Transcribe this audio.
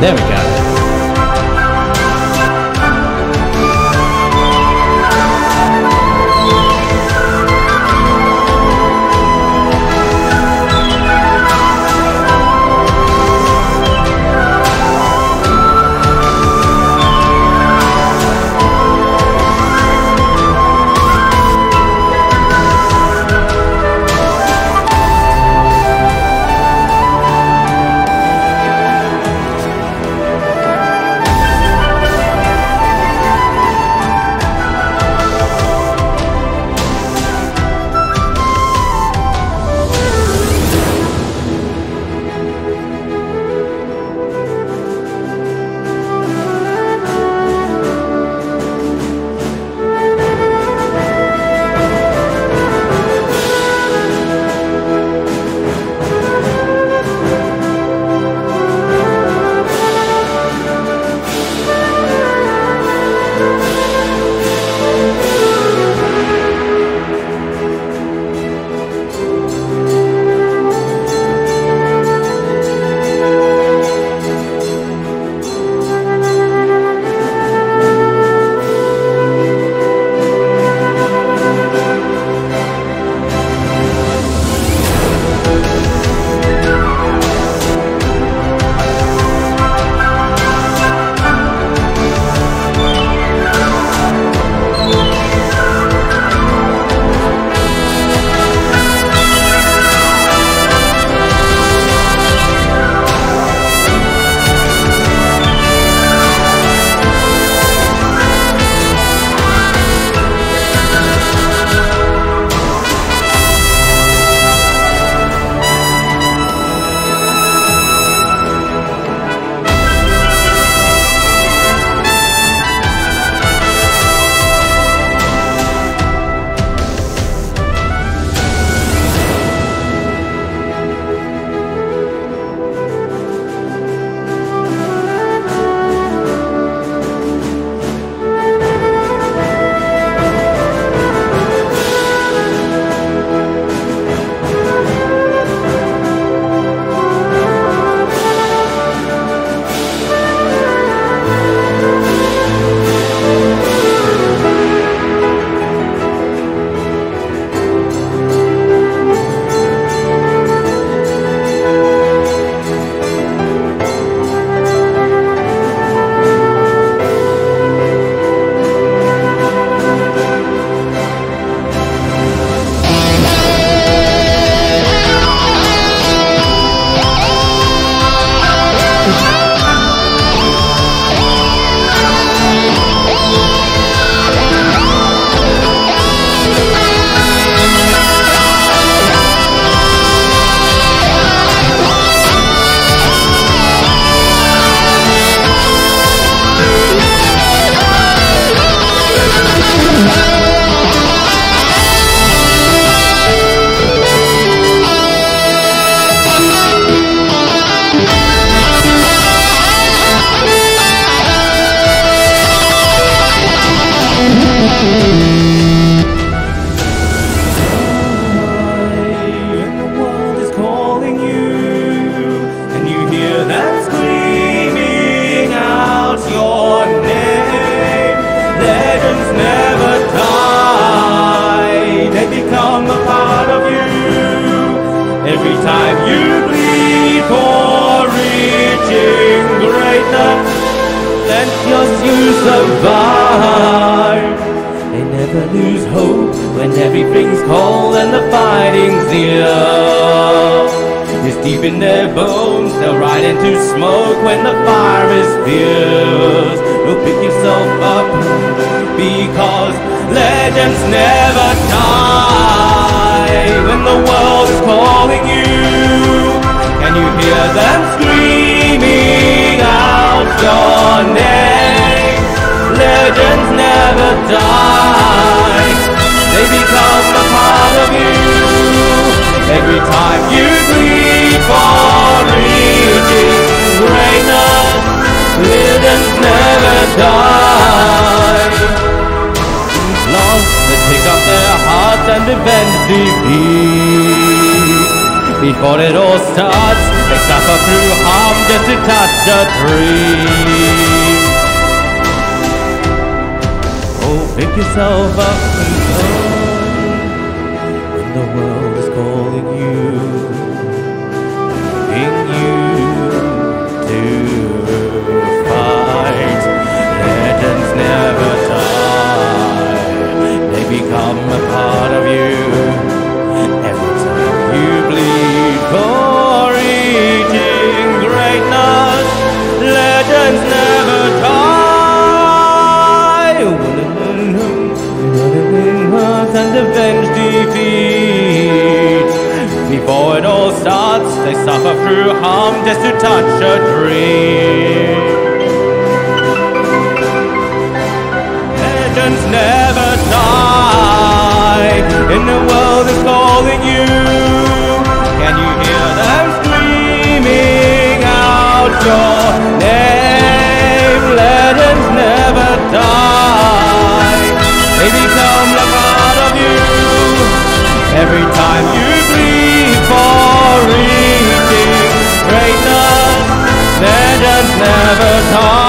There we go. Survive. They never lose hope when everything's cold and the fighting's near. It's deep in their bones, they'll ride into smoke when the fire is fierce. You'll pick yourself up because legends never die. When the world is calling you, can you hear them screaming out your name? legends never die. They become a part of you. Every time you bleed for reaching greatness, legends never die. Long they take up their hearts and revenge defeat. Before it all starts, they suffer through harm just to touch a dream. sei que salvação. your name. Legends never die. They become part of you every time you bleed for greatness. Legends never die.